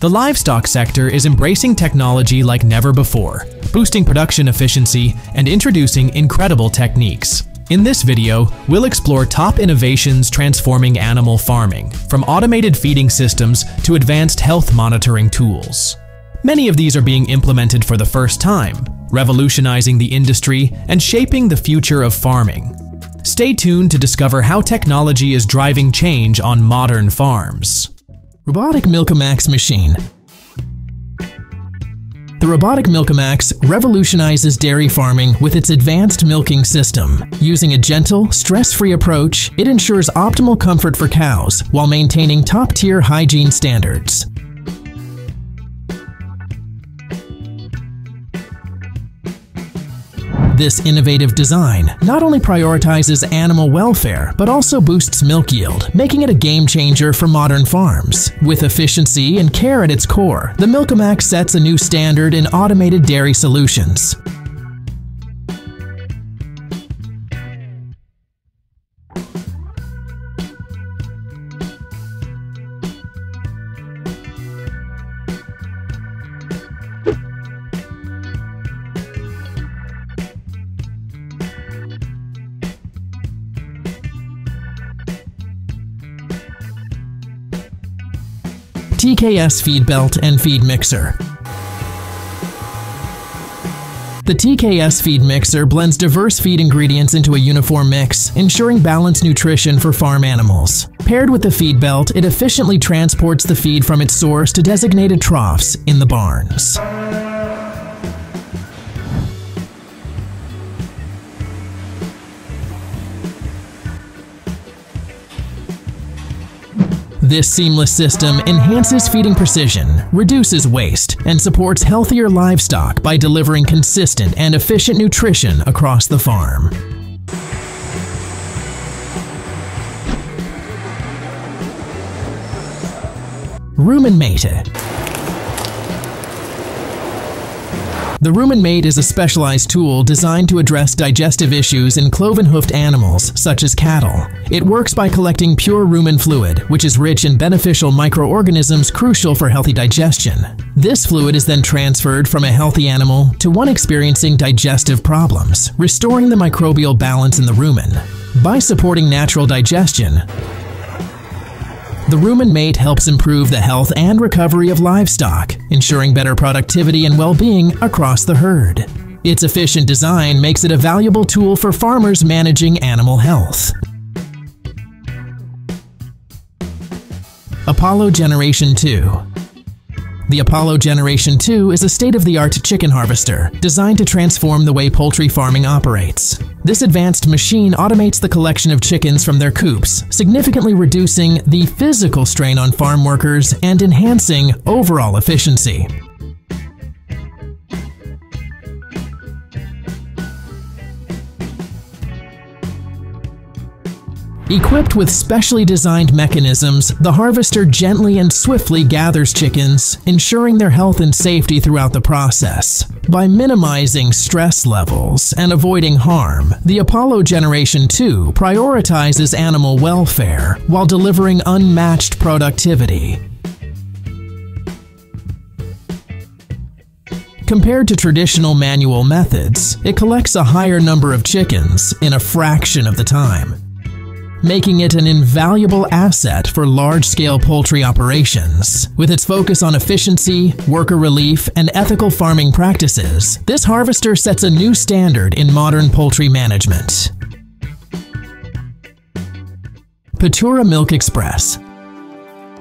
The livestock sector is embracing technology like never before, boosting production efficiency and introducing incredible techniques. In this video, we'll explore top innovations transforming animal farming, from automated feeding systems to advanced health monitoring tools. Many of these are being implemented for the first time, revolutionizing the industry and shaping the future of farming. Stay tuned to discover how technology is driving change on modern farms. Robotic Milkomax Machine the robotic Milkomax revolutionizes dairy farming with its advanced milking system. Using a gentle, stress-free approach, it ensures optimal comfort for cows while maintaining top-tier hygiene standards. This innovative design not only prioritizes animal welfare, but also boosts milk yield, making it a game changer for modern farms. With efficiency and care at its core, the Milkomax sets a new standard in automated dairy solutions. TKS feed belt and feed mixer. The TKS feed mixer blends diverse feed ingredients into a uniform mix, ensuring balanced nutrition for farm animals. Paired with the feed belt, it efficiently transports the feed from its source to designated troughs in the barns. This seamless system enhances feeding precision, reduces waste, and supports healthier livestock by delivering consistent and efficient nutrition across the farm. Rumen-Mate The Rumen-Mate is a specialized tool designed to address digestive issues in cloven-hoofed animals, such as cattle. It works by collecting pure rumen fluid, which is rich in beneficial microorganisms crucial for healthy digestion. This fluid is then transferred from a healthy animal to one experiencing digestive problems, restoring the microbial balance in the rumen. By supporting natural digestion, the Rumen-Mate helps improve the health and recovery of livestock, ensuring better productivity and well-being across the herd. Its efficient design makes it a valuable tool for farmers managing animal health. Apollo Generation 2 the Apollo Generation 2 is a state-of-the-art chicken harvester designed to transform the way poultry farming operates. This advanced machine automates the collection of chickens from their coops, significantly reducing the physical strain on farm workers and enhancing overall efficiency. Equipped with specially designed mechanisms, the harvester gently and swiftly gathers chickens, ensuring their health and safety throughout the process. By minimizing stress levels and avoiding harm, the Apollo Generation 2 prioritizes animal welfare while delivering unmatched productivity. Compared to traditional manual methods, it collects a higher number of chickens in a fraction of the time, making it an invaluable asset for large-scale poultry operations. With its focus on efficiency, worker relief, and ethical farming practices, this harvester sets a new standard in modern poultry management. Patura Milk Express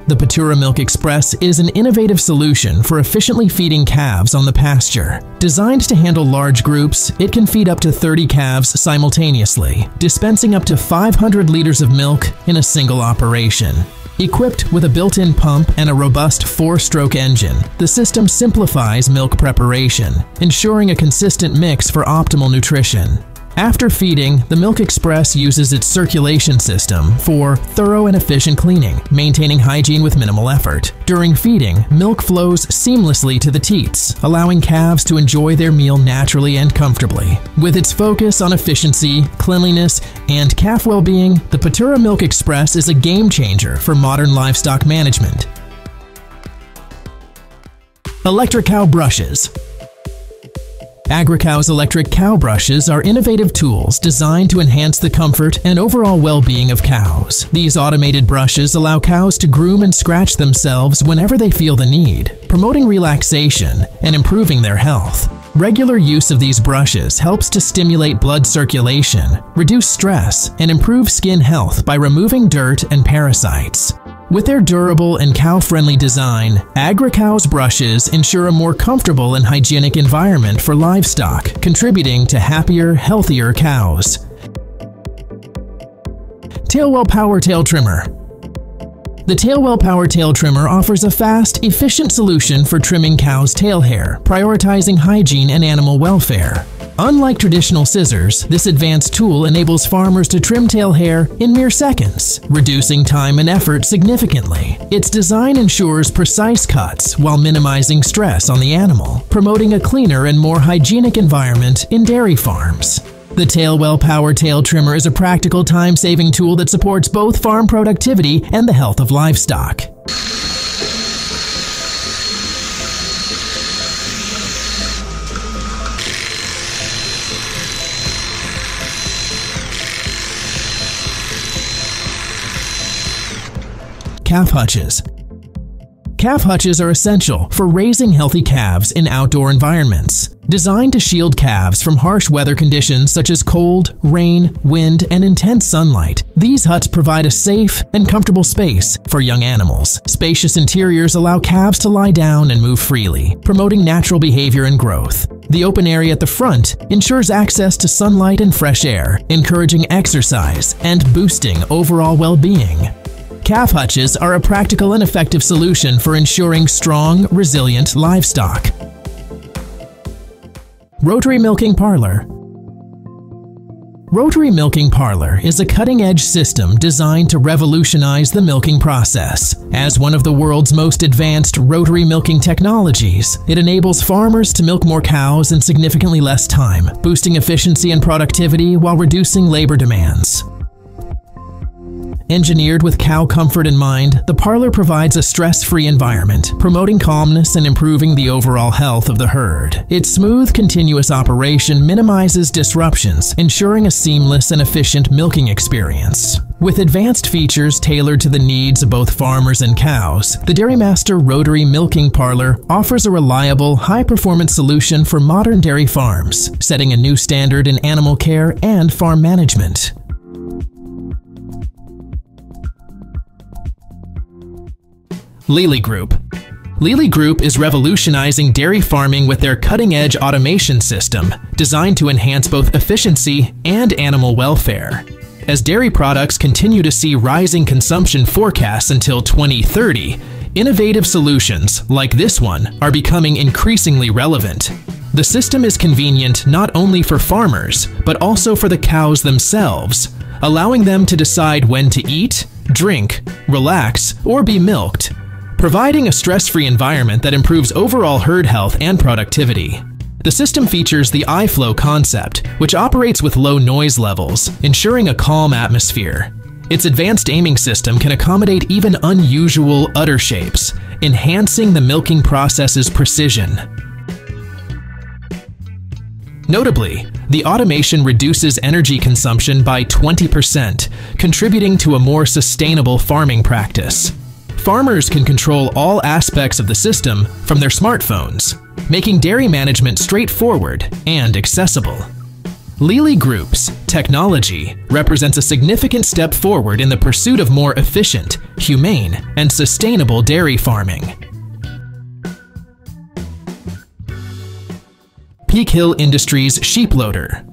the Patura Milk Express is an innovative solution for efficiently feeding calves on the pasture. Designed to handle large groups, it can feed up to 30 calves simultaneously, dispensing up to 500 liters of milk in a single operation. Equipped with a built-in pump and a robust four-stroke engine, the system simplifies milk preparation, ensuring a consistent mix for optimal nutrition. After feeding, the Milk Express uses its circulation system for thorough and efficient cleaning, maintaining hygiene with minimal effort. During feeding, milk flows seamlessly to the teats, allowing calves to enjoy their meal naturally and comfortably. With its focus on efficiency, cleanliness, and calf well-being, the Patura Milk Express is a game changer for modern livestock management. Electric Cow Brushes AgriCow's electric cow brushes are innovative tools designed to enhance the comfort and overall well-being of cows. These automated brushes allow cows to groom and scratch themselves whenever they feel the need, promoting relaxation and improving their health. Regular use of these brushes helps to stimulate blood circulation, reduce stress, and improve skin health by removing dirt and parasites. With their durable and cow-friendly design, AgriCow's brushes ensure a more comfortable and hygienic environment for livestock, contributing to happier, healthier cows. Tailwell Power Tail Trimmer the Tailwell Power Tail Trimmer offers a fast, efficient solution for trimming cows' tail hair, prioritizing hygiene and animal welfare. Unlike traditional scissors, this advanced tool enables farmers to trim tail hair in mere seconds, reducing time and effort significantly. Its design ensures precise cuts while minimizing stress on the animal, promoting a cleaner and more hygienic environment in dairy farms. The Tailwell Power Tail Trimmer is a practical time-saving tool that supports both farm productivity and the health of livestock. Calf hutches. Calf hutches are essential for raising healthy calves in outdoor environments. Designed to shield calves from harsh weather conditions such as cold, rain, wind, and intense sunlight, these huts provide a safe and comfortable space for young animals. Spacious interiors allow calves to lie down and move freely, promoting natural behavior and growth. The open area at the front ensures access to sunlight and fresh air, encouraging exercise and boosting overall well-being. Calf hutches are a practical and effective solution for ensuring strong, resilient livestock. Rotary Milking Parlor Rotary Milking Parlor is a cutting-edge system designed to revolutionize the milking process. As one of the world's most advanced rotary milking technologies, it enables farmers to milk more cows in significantly less time, boosting efficiency and productivity while reducing labor demands. Engineered with cow comfort in mind, the parlor provides a stress-free environment, promoting calmness and improving the overall health of the herd. Its smooth, continuous operation minimizes disruptions, ensuring a seamless and efficient milking experience. With advanced features tailored to the needs of both farmers and cows, the Dairymaster Rotary Milking Parlor offers a reliable, high-performance solution for modern dairy farms, setting a new standard in animal care and farm management. Lely Group Lely Group is revolutionizing dairy farming with their cutting-edge automation system, designed to enhance both efficiency and animal welfare. As dairy products continue to see rising consumption forecasts until 2030, innovative solutions, like this one, are becoming increasingly relevant. The system is convenient not only for farmers, but also for the cows themselves, allowing them to decide when to eat, drink, relax, or be milked, providing a stress-free environment that improves overall herd health and productivity. The system features the iFlow concept, which operates with low noise levels, ensuring a calm atmosphere. Its advanced aiming system can accommodate even unusual udder shapes, enhancing the milking process's precision. Notably, the automation reduces energy consumption by 20%, contributing to a more sustainable farming practice farmers can control all aspects of the system from their smartphones, making dairy management straightforward and accessible. Lely Group's technology represents a significant step forward in the pursuit of more efficient, humane, and sustainable dairy farming. Peak Hill Industries Sheep Loader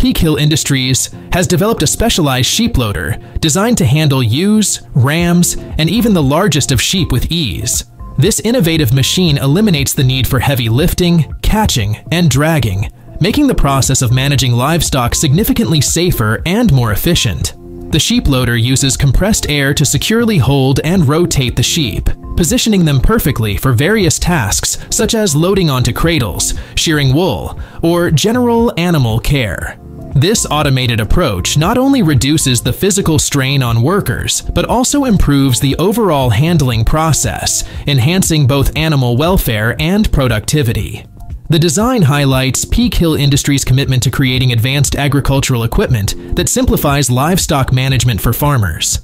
Peak Hill Industries has developed a specialized sheep loader designed to handle ewes, rams, and even the largest of sheep with ease. This innovative machine eliminates the need for heavy lifting, catching, and dragging, making the process of managing livestock significantly safer and more efficient. The sheep loader uses compressed air to securely hold and rotate the sheep, positioning them perfectly for various tasks such as loading onto cradles, shearing wool, or general animal care. This automated approach not only reduces the physical strain on workers, but also improves the overall handling process, enhancing both animal welfare and productivity. The design highlights Peak Hill Industries' commitment to creating advanced agricultural equipment that simplifies livestock management for farmers.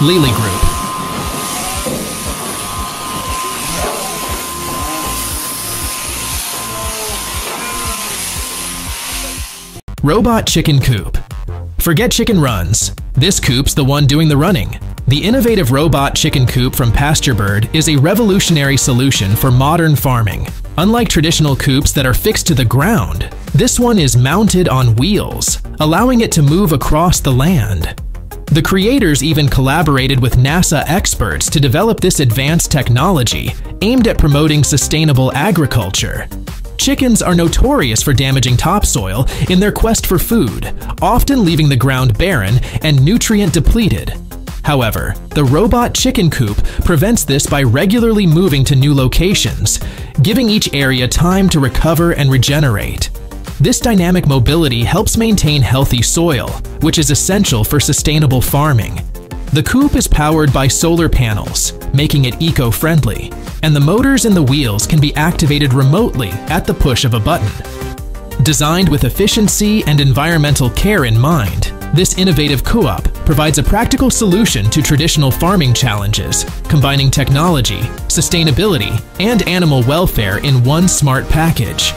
Lely Group Robot Chicken Coop Forget chicken runs. This coop's the one doing the running. The innovative robot chicken coop from Pasturebird is a revolutionary solution for modern farming. Unlike traditional coops that are fixed to the ground, this one is mounted on wheels, allowing it to move across the land. The creators even collaborated with NASA experts to develop this advanced technology aimed at promoting sustainable agriculture. Chickens are notorious for damaging topsoil in their quest for food, often leaving the ground barren and nutrient depleted. However, the robot chicken coop prevents this by regularly moving to new locations, giving each area time to recover and regenerate. This dynamic mobility helps maintain healthy soil, which is essential for sustainable farming. The coop is powered by solar panels, making it eco-friendly, and the motors in the wheels can be activated remotely at the push of a button. Designed with efficiency and environmental care in mind, this innovative co-op provides a practical solution to traditional farming challenges, combining technology, sustainability, and animal welfare in one smart package.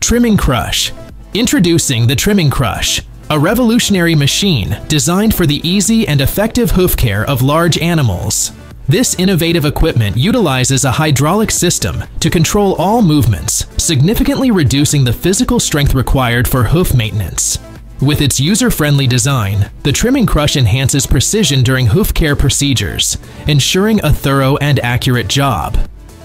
Trimming Crush Introducing the Trimming Crush, a revolutionary machine designed for the easy and effective hoof care of large animals. This innovative equipment utilizes a hydraulic system to control all movements, significantly reducing the physical strength required for hoof maintenance. With its user-friendly design, the Trimming Crush enhances precision during hoof care procedures, ensuring a thorough and accurate job.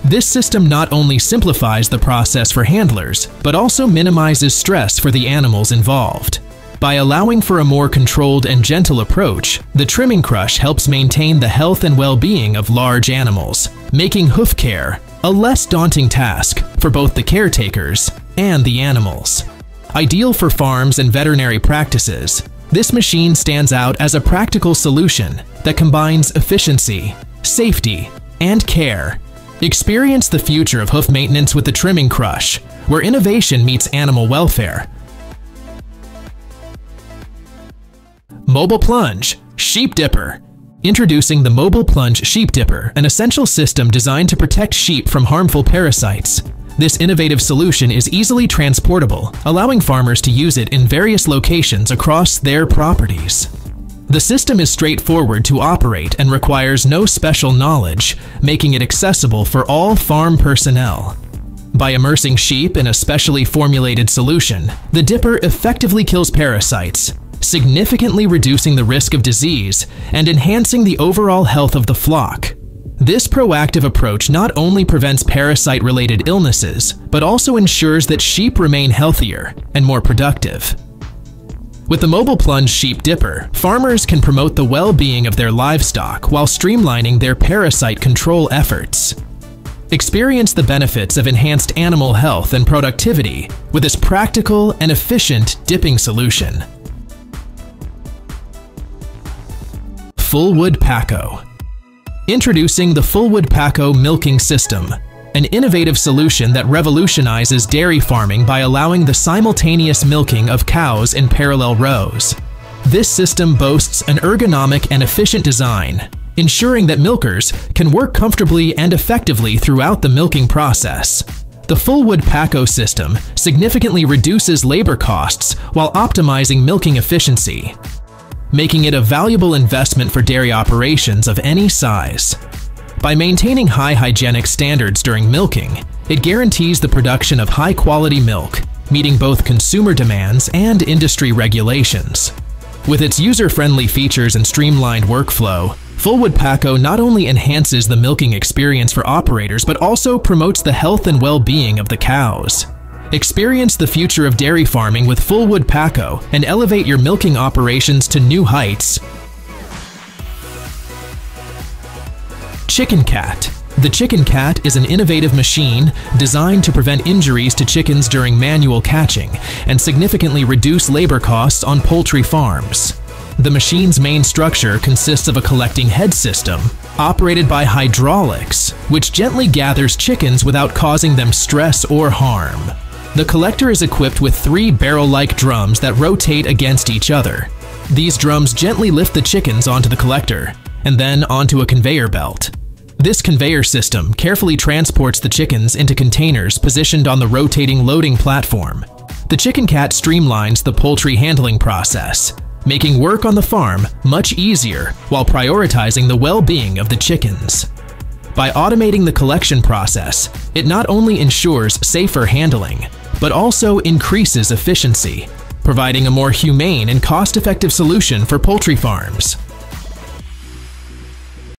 This system not only simplifies the process for handlers, but also minimizes stress for the animals involved. By allowing for a more controlled and gentle approach, the trimming crush helps maintain the health and well-being of large animals, making hoof care a less daunting task for both the caretakers and the animals. Ideal for farms and veterinary practices, this machine stands out as a practical solution that combines efficiency, safety, and care. Experience the future of hoof maintenance with the Trimming Crush, where innovation meets animal welfare Mobile Plunge Sheep Dipper Introducing the Mobile Plunge Sheep Dipper, an essential system designed to protect sheep from harmful parasites. This innovative solution is easily transportable, allowing farmers to use it in various locations across their properties. The system is straightforward to operate and requires no special knowledge, making it accessible for all farm personnel. By immersing sheep in a specially formulated solution, the dipper effectively kills parasites, significantly reducing the risk of disease and enhancing the overall health of the flock. This proactive approach not only prevents parasite-related illnesses, but also ensures that sheep remain healthier and more productive. With the Mobile Plunge Sheep Dipper, farmers can promote the well-being of their livestock while streamlining their parasite control efforts. Experience the benefits of enhanced animal health and productivity with this practical and efficient dipping solution. Fullwood Packo. Introducing the Fullwood Packo milking system, an innovative solution that revolutionizes dairy farming by allowing the simultaneous milking of cows in parallel rows. This system boasts an ergonomic and efficient design, ensuring that milkers can work comfortably and effectively throughout the milking process. The Fullwood Paco system significantly reduces labor costs while optimizing milking efficiency, making it a valuable investment for dairy operations of any size. By maintaining high hygienic standards during milking, it guarantees the production of high-quality milk, meeting both consumer demands and industry regulations. With its user-friendly features and streamlined workflow, Fullwood Packo not only enhances the milking experience for operators but also promotes the health and well-being of the cows. Experience the future of dairy farming with Fullwood Packo and elevate your milking operations to new heights. Chicken Cat The Chicken Cat is an innovative machine designed to prevent injuries to chickens during manual catching and significantly reduce labor costs on poultry farms. The machine's main structure consists of a collecting head system operated by hydraulics, which gently gathers chickens without causing them stress or harm. The collector is equipped with three barrel-like drums that rotate against each other. These drums gently lift the chickens onto the collector, and then onto a conveyor belt. This conveyor system carefully transports the chickens into containers positioned on the rotating loading platform. The Chicken Cat streamlines the poultry handling process, making work on the farm much easier while prioritizing the well-being of the chickens. By automating the collection process, it not only ensures safer handling, but also increases efficiency, providing a more humane and cost-effective solution for poultry farms.